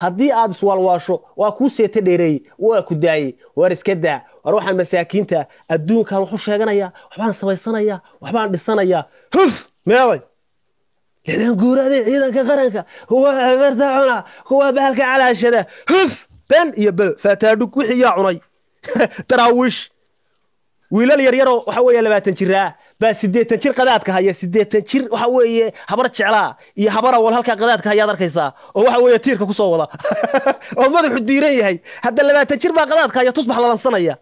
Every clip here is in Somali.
haddii aad iswaalwaasho waa kuu seeta dheereeyey waa ku daayey waar iska daa war waxaan masaakiinta adduunkan waxu sheeganaya waxbaan samaysanaya waxbaan dhisanaya huf meeday. Ciidan guuraaday ciidanka qaranka kuwa cibarta cuna kuwa bahalka calaashada. Huf ben iyo bel faataadhug wixii yaa cunay. Daraawiish wiilal yaryaroo waxa weeye labaatan jiraa baa siddeetan jir qadaadka haya siddeetan jir waxa weeye habar jeclaa iyo habar awal halkaa qadaadka hayaad arkaysaa oo waxa weeye tiirka ku soo wada. Oo madaxu diiran yahay hadda labaatan jir baa qadaadka haya tusbax lalansanaya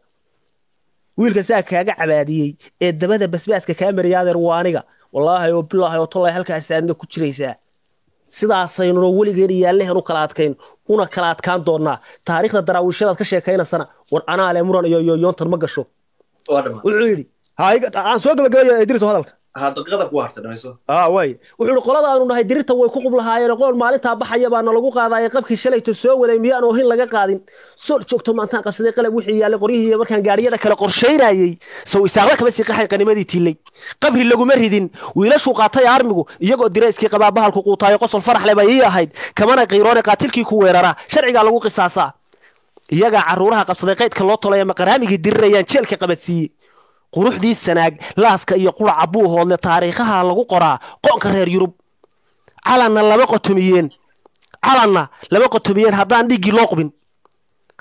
wiilka saa kaaga cabaadiyey ee dabada basbaaska kaa mariyaadeer waa aniga. Wallaahi oo bilaahi oo tollay halkaas aadna ku jiraysaa. Sidaasaynuna weligeen iyaallehen u kala adkayn una kala adkaan doonnaa. Taariikhda daraawiishadaad ka sheekaynaysana war anaale muran iyo yoyoontan ma gasho wuxuu yidhi aan soo gabagabeeyo hadalka. Waay wuxuu yidhi qoladaanu nahay dirirta way ku qub lahaayeen qoon maalintaa baxaya baana lagu qaadaya qabkii shalayto soo waday miyaan oohin laga qaadin. Sool joogto maantaan qabsaday qalab wixii yaallay qoryihii iyo markaan gaariyada kale qorshaynayey. Sow isaaqla kama sii qaxay qanimadii tiilay qabri laguma ridin. Wiilashuu qaatay armigu iyagoo dirayskii qabaa bahalku quutaayo qosol farax leh bay ii ahayd. Kamana qiiroone qaatilkii ku weeraraa sharcigaa lagu qisaasaa iyagaa carruuraha qabsaday qaydka loo tolaya maqaraamigii dirirayaan jeelka qabadsiiyey. Quruxdii sanaag laaska iyo quraca buuhoodle taariikhaha lagu qoraa qoonka reer yurub. Calanna lama qotomiyeen calanna lama qotomiyeen haddaan dhiiggii loo qubin.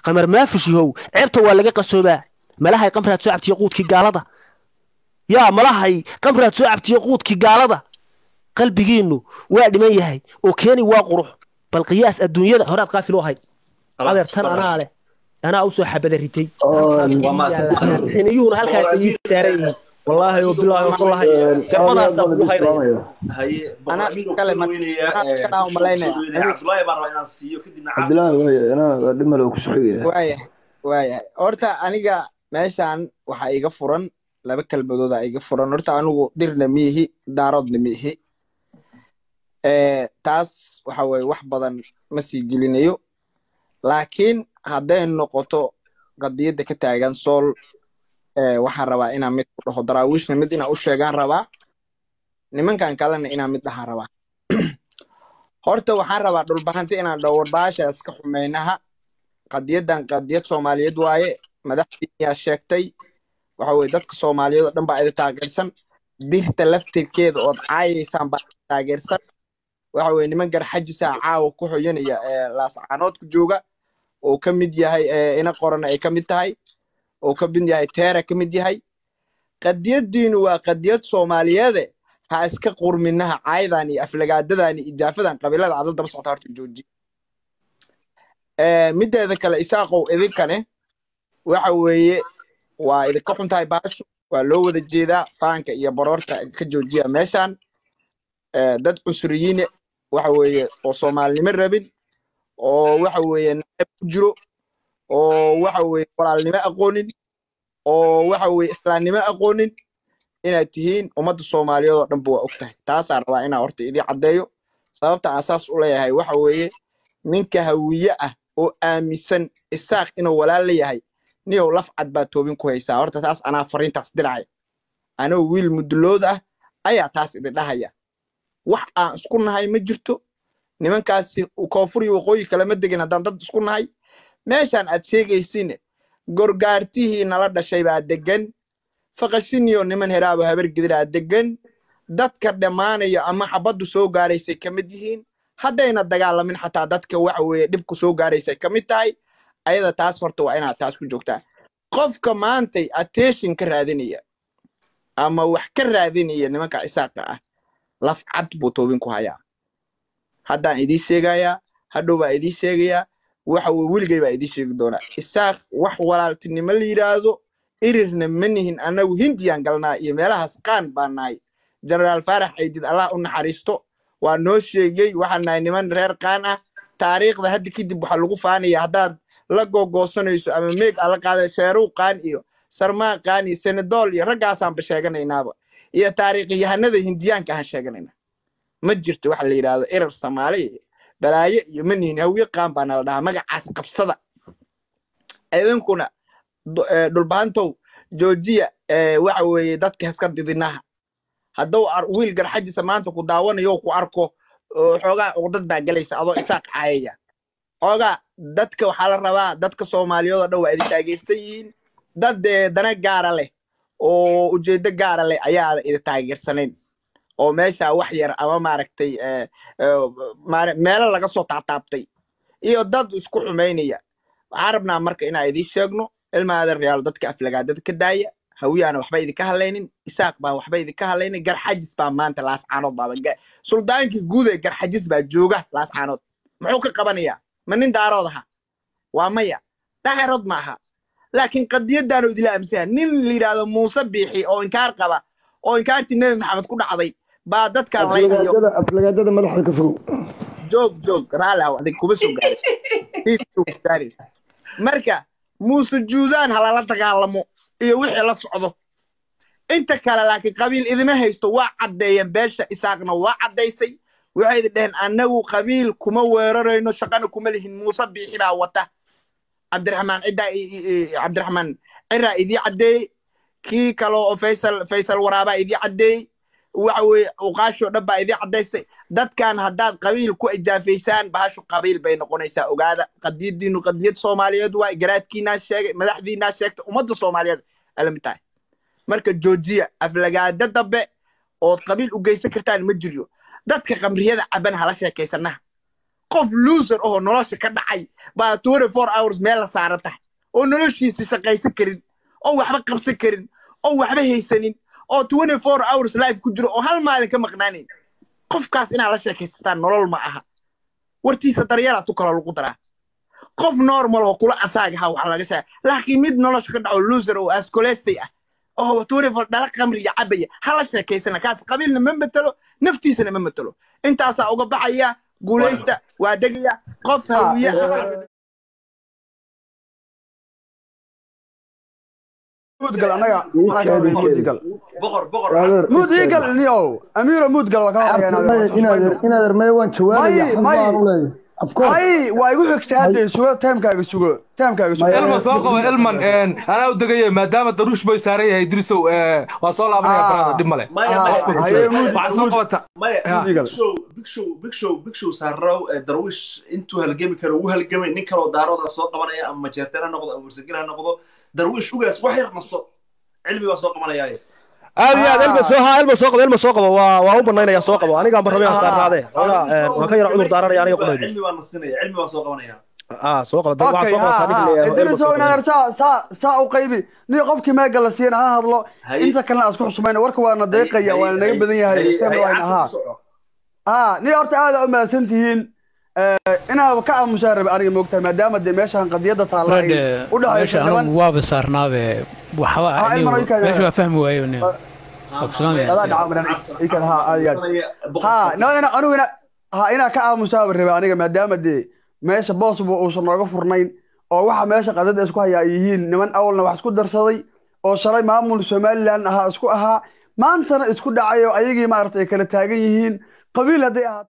Qamar maafushihow ceebta waa laga qasoobaa. Malahay qamraad soo cabtiyo quudkii gaalada. Yaa malahay qamraad soo cabtiyo quudkii gaalada. Qalbigiinnu waa dhiman yahay oo keeni waa qurux. Bal qiyaas adduunyada horaad qaafil u ahayd adeer tan anaa leh anaa u soo xabada ritay xiniyuhuna halkaas ii saaran yihiin wallaahi oo bilaahi oo kullahay garbadaasaan kugu haynaya horta aniga meeshaan waxaa iga furan laba kelmadooda iga furan horta anigu dirna miihi daaroodna miihi taas waxa weye wax badan ma sii gelinayo laakiin hadday noqoto qadiyadda ka taagan sool waxaan rabaa inaan mid ku dhaho daraawiishna mid inaan u sheegaan rabaa nimankan kalena inaan mid dhahaan rabaa. Horta waxaan rabaa dhulbahanta inaan dhowrbaasha iska xumeynaha qadiyaddan qadiyad soomaaliyeed waaye madaxdiiyaa sheegtay waxa weye dadka soomaaliyeed oo dhan baa idin taageersan dirta laftirkeeda ood caayaysaan baa taageersan waxa weye niman garxajisa caawa ku xoyanaya ee laascaanoodka jooga oo ka mid yahay ee ina qorana ay ka mid tahay oo ka mid yahay teera ka mid yahay. Qadiyaddiinu waa qadiyad soomaaliyeede ha iska qurminaha caayadan iyo aflagaadadan iyo idaafadan qabiilada cadal daba socota horta jooji. Eh, mideeda kale isaaqow idinkane waxa weeye waa idinka xun tahay baashu waa loo wada jeedaa faanka iyo baroorta ka joojiya meeshan Eh, dad cusriyiine waxa weeye oo soomaalinimo rabin oo waxa weeye ku jiro oo waxa weeye walaalnimo aqoonin oo waxa weeye islaamnimo aqoonin inaad tihiin ummadda soomaaliyeed oo dhanba waa og tahay. Taasaan rabaa inaan horta idii caddeeyo sababta aan saas u leeyahay waxa weeye ninka hawiye ah oo aaminsan isaaq inuu walaal la yahay niyow laf cad baa toobin ku haysaa. Horta taas anaa fariintaas diracay anoo wiil mudulood ah ayaa taas idin dhahaya. Wax aan isku nahay ma jirto nimankaasi koonfur iyo waqooyi kalama degin haddaan dad isku nahay. Meeshaan aad sheegaysiine gorgaartihii nala dhashay baa degan faqashiniyo niman heraabo habar gidiraa degan dadka dhammaanaya ama xabaddu soo gaaraysay ka mid yihiin. Haddayna dagaalamin xataa dadka waxa weeye dhibku soo gaaraysay ka mid tahay. Ayada taas horta waa inaad taas ku joogtaa. Qofka maantay attention ka raadinaya ama wax ka raadinaya nimanka isaaqa ah laf cad buu toobin ku hayaa haddaan idiin sheegayaa hadhow baa idiin sheegayaa waxa weligay baa idiin sheegi doonaa. Isaaq wax walaaltinimo la yidhaahdo irirna ma nihin annagu hindiyaan galnaa iyo meelahaas qaan baan nahay. Generaal faarax aydid allah u naxariisto. Waa noo sheegay waxaan nahay niman reer qaan ah taariikhda hadda kadib waxaa lagu faanaya haddaad la googoosanayso ama meeg aa la qaada sheeruw qaan iyo sarmaa qaan iyo senedool iyo raggaasaanba sheeganaynaaba iyo taariikhyahanada hindiyaanka ahaan sheeganayna ma jirto waxa la yidhaahdo irar soomaali balaayo iyo manihin hawiye qaan baa nala dhahaa magacaas qabsada. Idinkuna eh, dhulbaantow joojiya eh, waxa weeye dadka iska didinaha hadduu wiil garxajisa maanta ku daawanayo ku arko oo xoogaa cuqdad baa gelaysa adoo isaaq caayaya oga dadka waxaa la rabaa dadka soomaaliyeed oo waa idin taageersan yihiin. Dad dee dana gaara leh oo ujeedo gaara leh ayaa idin taageersanayn oo meesha wax yar ama maaragtay eh, eh, meelo laga soo taataabtay iyo dad isku xumaynaya waxaan rabnaa marka inaan idiin sheegno ilma adeer reyaal dadka aflagaadada ka daaya hawiyaana waxba idinka hadlaynin isaaq baan waxba idinka hadlaynin garxajis baa maanta laascaanood baaba. Suldaankii guud ee garxajis baa jooga laascaanood muxuu ka qabanayaa? Ma nin daarood aha waa maya. Daaxerood ma aha. Laakiin qadiyadaanu idila aaminsanyaa nin la yidhaahdo muuse biixi oo inkaar qaba oo inkaartii nebi maxamed ku dhacday baa aflagaadada aflagaadada madaxda ka fogow. Joog joog. Raali aw adig kuma soo gaarin. marka muuse juudaan halala dagaalamo iyo wixii la socdo. Inta kale laakiin qabiil idima haysto waa caddeeyeen. Beesha isaaqna waa caddaysay waxay idin dheheen annagu qabiil kuma weerarayno shaqana kuma lihin. Muuse biixi baa wata. Cabdiraxmaan ciddaa cabdiraxmaan ciraa idii caddeeyey kii kale oo faysal faysal waraabaa idii caddeeyey waxa dhan baa idii caddaysay dadkan haddaad qabiil ku ijaafaysaan bahashu qabiil bay noqonaysaa ogaada qadiyadiinu qadiyad soomaaliyeed waay garaadkiinaa sheegay madaxdiinaa sheegtay ummadda soomaaliyeed alamid marka joojiya aflagaada dambe ood qabiil u geysan kartaan ma jiryo dadka qamriyada caban hala sheekaysanaha qof loser oo nolosha ka dhacay baa 24 hours meel la saaran tahay oo noloshiisa shaqaysan karin oo waxba qabsan karin oo waxba haysanin oo 24 hours life ku jiro oo hal maalin ka maqnaanayn qofkaas inaad la sheekaysataan nolol ma aha. Wartiisa daryeelaa tu kalo lagu daraa. Qof normal oo kula asaaga wax laga sheega laakiin mid nolosha ka dhaco loser oo ascolestay ah oo 24 dhala qamriga cabaya hala sheekaysana kaas qabiilna ma matalo naftiisana ma matalo. Intaasaa uga baxaya guulaysta waa degaya qof hawiye mudgal anaga mudgal. Boqor boqor. Mudgal. niyow. Amiiro mudgal waa ka inaadeer maya waan jawaabaya May, waa igu xigta hadda sugo timekaaga sugo timekaaga sugo. Ilman soo qaba ilman anaa u degaya maadaama daruush boy saaran yahay idrisow waa soo laabanaya Ah. barada dhib male waxaad soo qabata maya Ya. big show big show big show big show saaraw ee darwiish intuu halgami karo uu halgamay nin kaloo daarooda soo qabanaya ama majeerteen ha noqdo ama warsagel ha noqdo darwiish ugaas wax yar naso cilmi baa soo qabanayaaye. Aad iyo aad elma soo ha elma soo qabo elma soo qabo. Waa waa u banaynaya soo qabo. Anigaan barrabay aan saarnaade xoogaa een, waan ka yara cudur daaranaya aniga qudhaydi cilmi baa nasinaya cilmi baa soo qabanaya. Ah soo qabo. Waxaa soo qabataa nin ha leeyahay ha elma idriso soo qabo inaar saa saa u qaybi. Ni qofkii meega la siina ha hadlo. Inta kalena asku xusumayna warka waana deeqaya waana naga badan yahay Time waana ha ha ni horta aad u mahadsan tihiin inaaba ka aamusaa rabe aniga moogtahay maadaama dee meeshaan qadiyadda taalla u dhexayso waaba saarnaabe waxba Ah, meesha waa fahmi waayo ha inaa ka aamusaaba rabe aniga maadaama dee meesha boosba uusan nooga furnayn oo waxa meesha qadada isku hayaa ay yihiin niman awalna wax isku darsaday oo shalay maamul somalilan ahaa isku ahaa maantana isku dhacay oo ayagii maaragtay ay kala taagan yihiin qabiil hadday ahaato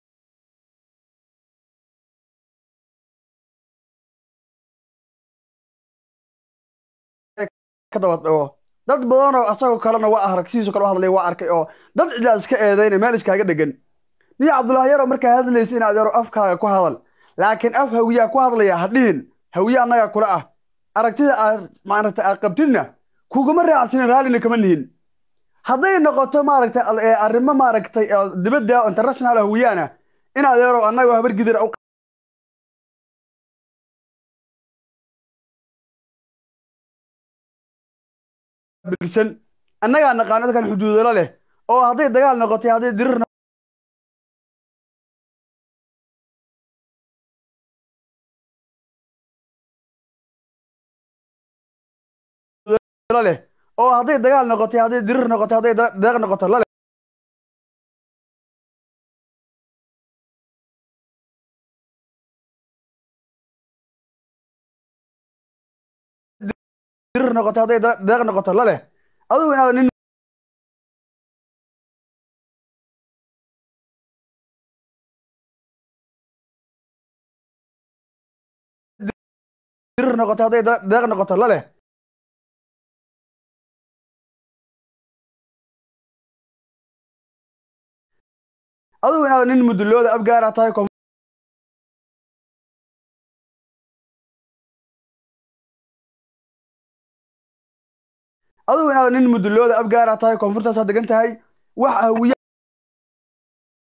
ka daba dhago dad badan oo asagoo kalena waa aragtidiisu kale u hadlay waa arkay oo dad cidaa iska eedaynay meel iskaaga dhegan niyo cabdullaahi yaro markaa hadlaysa in adeero afkaaga ku hadal. Laakiin af hawiyaa ku hadlaya ha dhihin. Hawiye annaga kula ah. Aragtida aad maaragtay aad qabtidna kuguma raacsanin raallina kama nihin. Hadday noqoto maaragtay arrimo maaragtay dibadda international hawiyaana in adeero annagoo habar gidir u bilsan annagaa naqaano dadkan xuduudalo leh oo hadday dagaal noqotay hadday dirir leh oo hadday dagaal noqotay hadday dirir noqotay hadday da- deeq noqoto lale dirir noqotay hadday da- deeq noqoto lale. Adigu inaad nin dirir noqotay hadday da- deeq noqoto lale. Adigu inaad nin mudulooda abgaara tahay adigu inaad nin mudulooda abgaara tahay koonfurtaasaa degan tahay wax hawiye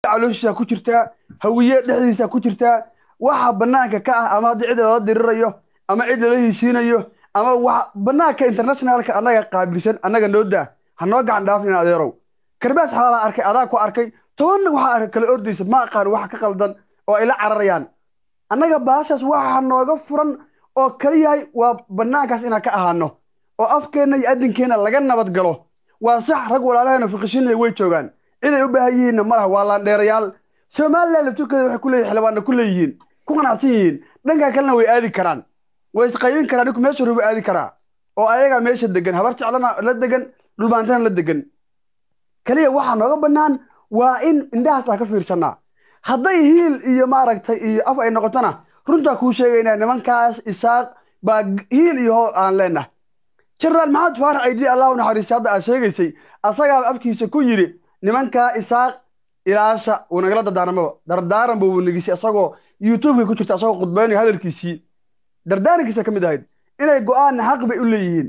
calooshiisa ku jirtaa hawiye dhexdiisa ku jirtaa waxa banaanka ka ah ama haddii cid lala dirirayo ama cid lala heshiinayo ama wax banaanka internationalka annaga qaabilsan annaga noo daa ha noo gacan dhaafnin adeerow karbaas xalaalaa arkay adaa ku arkay toban waxaa arkay kala ordaysa ma aqaan waxa ka qaldan oo ay la cararayaan. Annaga baashaas waxa nooga furan oo kali yahay waa banaankaas inaan ka ahaano oo afkeenna iyo adinkeena laga nabad galo. Waa sax rag walaalahayna fiqishinaya way joogaan. Ciday u baahan yihiinna ma laha waa laandheerayaal somaliland lafturkeeda waxay ku leeyihiin xildhibaanna ku leeyihiin ku qanacsan yihiin. Dhanka kalena way aadi karaan. Way isqaybin karaan ninku meesha ruba aadi karaa. Oo ayagaa meesha degan habar jeclana la degan dhulbaantana la degan kaliya waxaa nooga bannaan waa in indhahaas aan ka fiirsanaa hadday hiil iyo maaragtay iyo af ay noqotona runtaa kuu sheegaynaa nimankaas isaaq baa hiil iyo hoo aan leenahay jenaraal maxamed faarax aydi allah u naxariistay hadda aad sheegaysay asagaa afkiisa ku yidhi nimankaa isaaq ilaasha uu nagala dardaaramaba dardaaran buu negisay asagoo youtubeka ku jirta asagoo khudbaynayo hadalkiisii. Dardaarankiisa ka mid ahayd inay go'aan xaq bay u leeyihiin.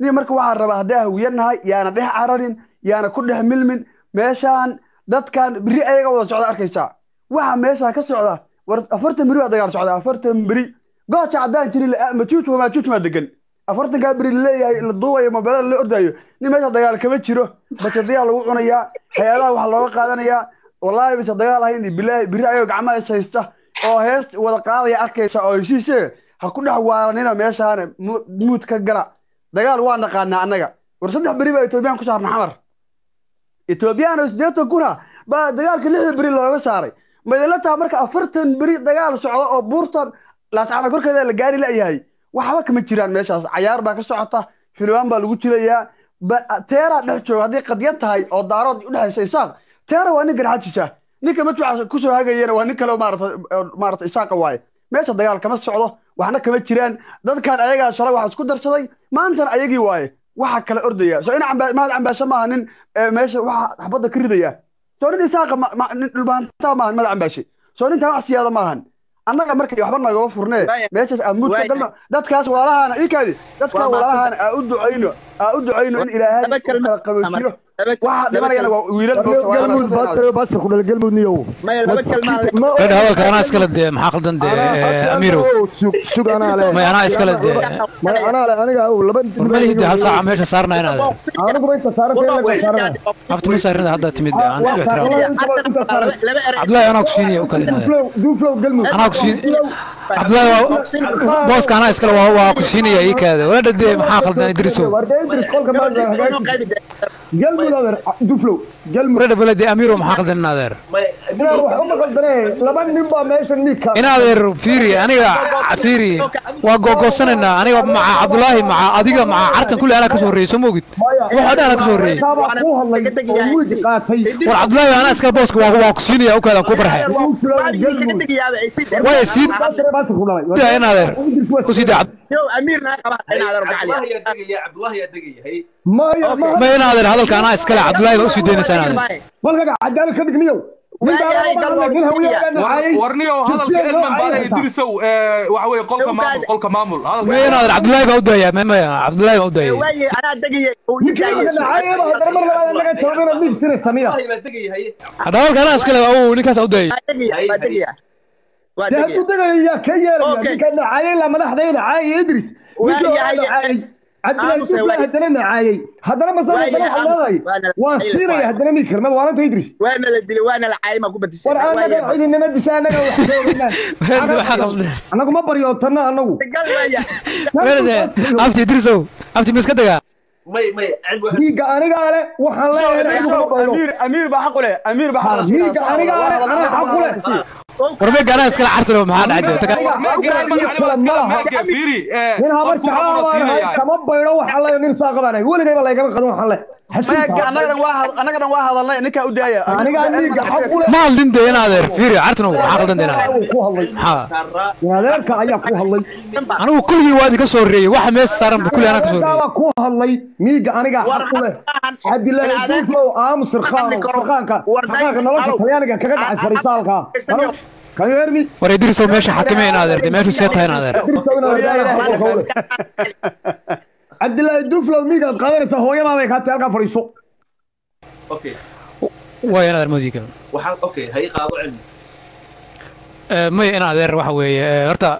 Nin marka waxaa rabaa haddaa hawiya nahay yaana dhex cararin yaana ku dhex milmin meeshaan dadkan beri ayaga wada socda arkaysaa. Waxa meeshaa ka socda war afartan beri waa dagaal socda afartan beri. Gooja caddaan jirin majuuj waa majuuj maa degan afartankaa beri la leeyahay la duubayo mobeelada la ordaayo nin meesha dagaal kama jiro. Bajadayaa lagu cunayaa hay'adaha waxaa looga qaadanayaa wallaahi bise dagaal ahayn bilaahi beri ayagoo gacmaha is haysta. Oo hees wada qaadaya arkaysa oo heshiise ha ku dhex waaranina meeshaan muud ka gala. Dagaal waa naqaanaa annaga. War saddex beri baa etoobiyaan ku saarna xamar etoobiyaan oo siddeetan kuna baa dagaalka lixda beri looga saaray. Madala taa marka afartan beri dagaal socda oo buurtan laascana korkeeda la gaari la'yahay waxba kama jiraan meeshaas. Cayaar baa ka socota filwaan baa lagu jirayaa teeraa dhex jooga hadday qadyan tahay oo daarood udhexaysa isaaq teera waa nin garxajisa ninka madfuuca ku soo hagayana waa nin kale maarata isaaqa waaye. Meesha dagaal kama socdo waxna kama jiraan. Dadkan ayagaa shalay waxa isku darsaday. Maantana ayagii waaye waxa kala ordaya. Soo in mahad cambaashe maaha nin meesha waxa xabadda ka ridaya soo nin isaaqa nin dhulbaantaa maahan mahad cambaashe soo nin taa wax siyaada maahan annaga markay waxba nagama furnee. Meeshaas amuudka galno dadkaas walaalahaana iikaadi dadkaa walaalahaana aa u ducayno u ducayno in ilaahay u kala qaboojiyo waxa dhimanayana waa wiilal basir ku dhal galmud niyow red hadalka anaa iskale dee maxaa qaldan dee amiirow may anaa iskale dee warmalihii dee hal saaca meesha saarna inaad aniguba inta saarantay saarana afta ma saarinada hadda timid aan isku ixtiraam cabdullaahi anaa ku siinaya galmud anaa ku siin cabdullaahi booska anaa iskale waa ku siinaya ii kaada walaadha dee maxaa qaldan idrisow warde idris kolka ma galmud adeer duuflow galmud walaadha bale dee amiirow maxaa qaldan in adeer inaad wax uma qaldanee laba nin baa meesha niika in adeer fiiri aniga fiiri waa googoosanayna aniga maca cabdullaahi maca adiga maca cartan kulli anaa ka soo horreeyey soo moogid wax dhan anaa ka soo horreeyey taabaa kuu hadlay oo muudi qaatay war cabdullaahi anaa iskale booska waa waa ku siinaya ukaadaan ku farxay way sii basir ku dhalay daa in adeer ku sii daa cabdullaahi yaa degaya hay maya ma ma in adeer hadalka anaa iskale cabdullaahi baa u sii daynaysaa in adeer balkaga cadaalad ka dhigniyow warniyow hadalka elman baale idrisow waxa weye qolka maamul qolka maamul ma in adeer cabdullaahi baa u daaya ma maya cabdullaahi baa u daayay cabdullaahi baa degaya haye hadda hadalka anaa iskale au ninkaas u daayay hadduu degayo yaa ka yeelaya ninka nacaayay la madaxdayda caayay idris nacaayay cabdilahi haddana nacaayay haddana masala leedahay waan siinaya haddana mii kelmad waalanta idris. Waana la dilay waana la caayay maa ku badisay. War anaga cidinama disha anaga wax anagu ma baryootanna anagu galmaya weerade abti idrisow abti ma iska dagaa may may cilmi waxaa dhiigga anigaa le waxaan leeyahay ma amiir amiir baa xaq u leh amiir baa xaq dhiigga anigaa le anaa xaq u leh war meega anaa iskale cartalo maxaa fiiri nin habar jeclaabaan kama waxaan leeyahay nin saa qabanay weligayba laygama qadan waxaan le annaga dhan waa hadalnay ninkaa u daaya. Ma hadlin dee in adeer fiiri cartano maxaa qaldan saaraa adeerka ayaa ku hadlay. Anigu kulligii waa idinka soo horreeyey waxa meesha saaran kulli anaa ka soo horreeyey. Baa ku hadlay miiga aniga xaq u leh cabdilaahi duuflow aamus sirkaan sirkaanka sirkaanka nolosha talyaaniga kaga dhacay farisaalka kan yermi war idrisow meesha xakime in adeer dee meeshuu cabdilaahi duflow miigaad qaadanaysaa hooyadaa bay kaatay halkaa fadhiiso. Okay waaya in adeer cilmi. Maya in adeer waxa weeye eh, horta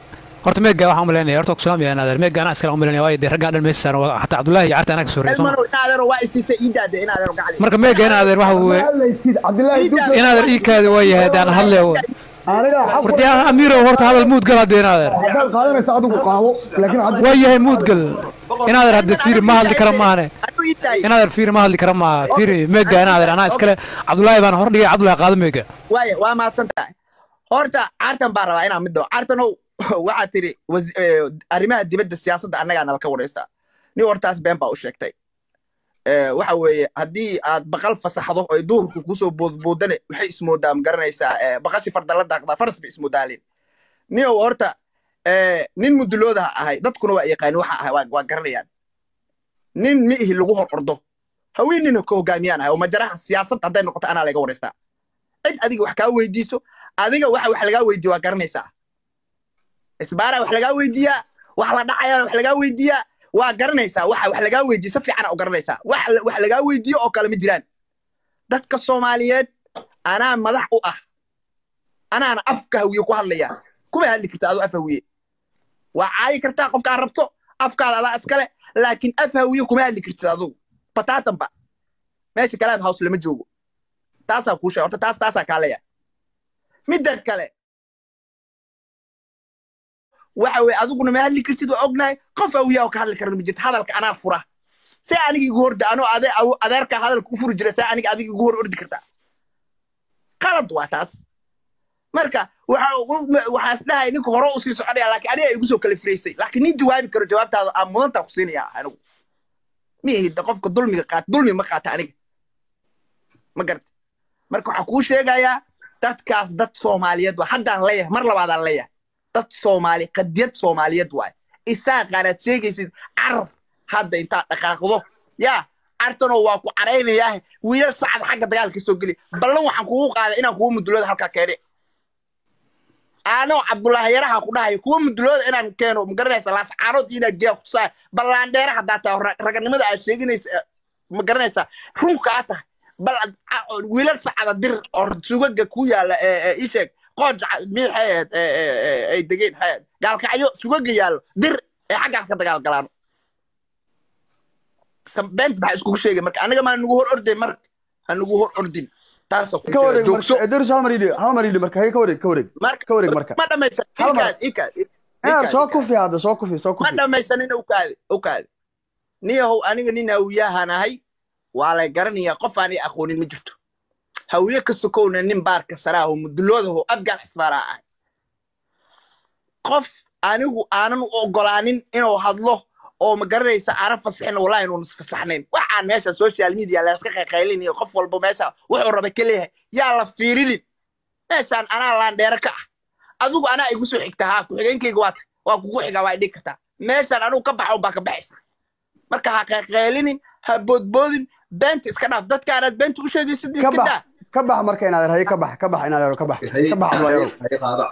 horta meega waxaan umaleynaya horta kuslaamaya in adeer. Meega anaa iskala umaleynaya waayo dee raggaan dhan meesa saaran waa- xataa cabdullaahi iyo carta anaa ka soo reeyay ilmano in adeero waa isiisay ii daade in adeero gacli marka meega in adeer waxa weeye in adeer ii kaadi waa yahay daan hadle yaa amiirow horta hadal muud gal haddee in adeer haddaad qaadanaysa adigu qaado laakiin cabdi- waa yahay muud gal. In adeer hadde fiiri ma hadli kara maahane aduu ii daayay in adeer fiiri ma hadli kara maaha fiiri meega in adeer anaa iskale cabdullaahi baan hor dhigay cabdullaahi qaado meega. Waaya waa mahadsan tahay. Horta cartan baan rabaa inaan mid dhaho cartanow waxaa tiri wasi- eh, arrimaha dibadda siyaasadda annagaa nala ka waraysta nin hortaas been baa u sheegtay waxa weeye haddii aad baqal fasaxdo oy duhurku ku soo boodboodane waxay ismoodaa ma eh, baqashi farda la daaqdaa faras bay ismoodaaleen niow horta eh, nin muduloodaha ahay dadkuna waa yaqaani waxa ahay waa garanayaan. Nin mi ihi lagu hor ordo haween nin ka hogaamiyaan ahay oo majaraha siyaasadda hadday noqoto anaa laga waraystaa cid adiga wax kaa weydiiso adiga waxa wax lagaa weydiiya waa garanaysaa. Isbaaraa wax lagaa weydiiyaa wax la dhacaya wax lagaa weydiiyaa waa garanaysaa waxa wax lagaa weydiiya si fiicana u garanaysaa. Wax la- wax lagaa weydiiyo oo kale ma jiraan. Dadka soomaaliyeed anaa madax u ah. Anaana afka hawiye ku hadlaya. Kuma hadli karta adoo af hawiye waa caayi kartaa qofkaa rabto afkaada adaa iskale laakiin af hawiye kuma hadli kartid adugu bataatanba meesha kalaam house lama joogo. Taasaa kuu sheeg horta taas taasaa kaa leeyahay midda kale waxa weye adiguna ma hadli kartid waa ognahay. Qof awiyaa oo ka hadli karan ma jirto. Hadalka anaa fura. See aniga igu horda anoo ade awo- adeerka hadalka u furi jira see aniga adiga igu hor ordi kartaa qalad waa taas. Marka waxa u- waxaa isdhahay ninka hore u sii soconaya laakiin aniga igu soo kala firaysay laakiin nin jawaabi karo jawaabtaada aan mudantaa ku siinaya anigu. Mihida qofka dulmiga qaata dulmi ma qaata aniga. Ma garata marka waxaa kuu sheegayaa dadkaas dad soomaaliyeed waa haddaan leeyahay mar labaadaan leeyahay dad soomaali qadiyad soomaaliyeed waaye isaaqaanaad sheegaysid carar hadda intaad dhaqaaqdo yaa cartanoo waa ku caraynayaa wiilal sacad xagga dagaalka soo geli ballan waxaan kugu qaaday inaan kuwa mudulooda halkaa keene aanoo cabdulaahi yaraha ku dhahay kuwa mudulooda inaan keeno ma garanaysa laascaanood inaa geeya kusaa ballaandheera haddaa tahay raganimada aad sheeganaysa eh, ma garanaysa runkaa tahay. Bal ad- a- wiilal sacada dir oo sugaga ku yaalla ee- ee ii sheeg qooj miixaed ay degeen xaed gaalkacyo sugaga yaallo dir ee xaggaas ka dagaalgalaano Kan beent maxaa iskugu sheegay marka aniga maa nugu hor orday marka ha hor ordin. Ma dhamaysanin ukaadi ukaadi niyahow aniga nin hawiyahan ahay waa lay garanayaa qof aan i aqoonin ma jirto hawiye ka sokowna nin baarka saraaho muduloodaho abgaal xisbaaraa ahay qof anigu aanan u ogolaanin inuu hadlo oo ma garanaysa aanan fasaxin wallahi inuun isfasaxnayn waxaan meesha social media layska qayqaylin iyo qof walba meesha wuxuu raba ka leeyahay yaa la fiirinin meeshaan anaa laandheere ka ah adigu anaa igu soo xigta haa ku-xigeenkayga waa waa kugu xigaa waa idhigi kartaa meeshaan anugu ka baxa unbaa ka baxaysa marka ha qayqaylinin ha boodboodin beenta iska dhaaf dadkaanaad beenta u sheegaysid ka iska daa ka bax marka inaad hay ka bax ka bax inaad ka bax Hay- ka bax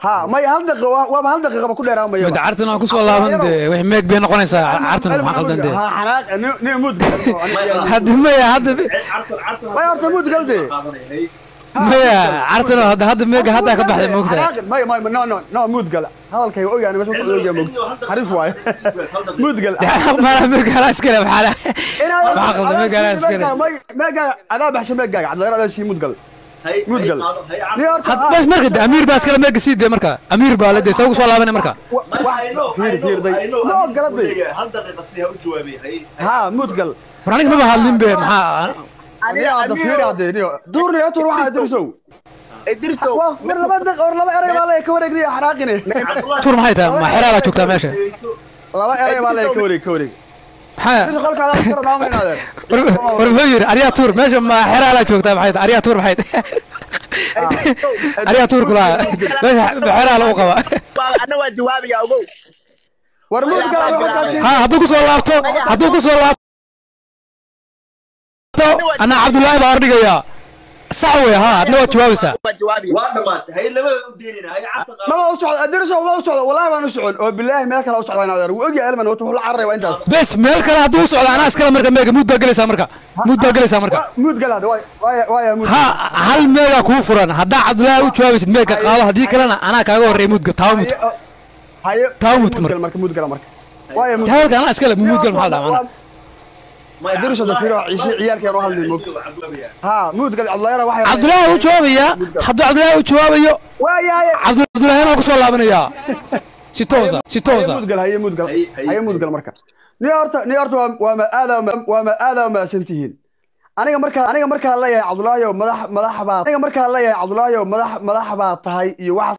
ha may hal daqiiqo waa- waaba hal daqiiqo ba ku dheeraamaya mid cartan aan ku soo laaban dee wix meeg bay noqonaysaa cartan maxaa qaldan dee ha xanaaq ni- mud hadda maya hadda Way horta mud galde. Qaadanay, hay. maya cartan hadda hadda meega haddaa ka baxday moogtaa may may no no no mud gal hadalkayga ogaani meesha wuxuu ogaa moog xariif waaye mud gal maala meega halaa iskale maxaa la- Maxaa qaldan? Meega halaa iskale. meega adaa baxsha meegaaga cabdilaahi adaa shii mud gal Hay- mud hay gal. qaado, hay cartan. ni horta Had- bas marka de amiir baa iskale meega sii dee marka amiir baa la dee sagu soo laabanay marka wa- Ma- wa- I know, I fiir u tur maxay tahay? Ma xeraa la joogtaa meesha? war muxuu yidhi aryaa tuur meesha ma xeraa la joogtaa maxay tahay? Aryaa tuur maxay tahay? Aryaa tuur kulaha meesha ma xeraa lagu qaba. Ana waa jawaabaya ogow. War hadduu ku soo laabto hadduu ku soo laabto anaa cabdullaahi baa ordhigayaa sax wey haa adna waad jawaabaysaa waa dhamaatay hay labada u deynina hay maba u socdo adiriso ma u socdo. Wallahi baan u socon. Oo bilaahi meel kale u socdaa in adeer wuu ogyahay elman wuxuu la cararaya waa intaas. Bes meel kale hadduu u socdo anaa iskale marka meega. Muud baa gelaysaa marka. Muud baa gelaysaa marka. Muud gal hada waay waay waay muud. Ha hal meegaa kuu furan. Haddaa cabdullaahi u jawaabaysid meega qaado. Haddii kalena anaa kaaga horreeya muudga taawa muudka haye Taa muudka muud gal marka. muud gal marka. Waay muud tawalka anaa iskale muudgal maxaa dhaa macnaa adiriso dafiro ciisi ciyaalkeen u hadlay moog ha muud gal cabdullahi waxay cabdullaahi u jawaabayaa hadduu cabdullaahi u jawaabayo? Waayahay cabdu- cabdullaahina waa ku soo laabanayaa? Si toosa si toosa muud gal haye muud gal Haye, haye, haye muud gal marka. Ni horta ni horta waa waa ma aada waa ma aada maasan tihiin aniga markaa aniga markaa leeyahay cabdullaahi oo madax madax baa aniga markaa leeyahay cabdullaahi oo madax madax baa tahay iyo wax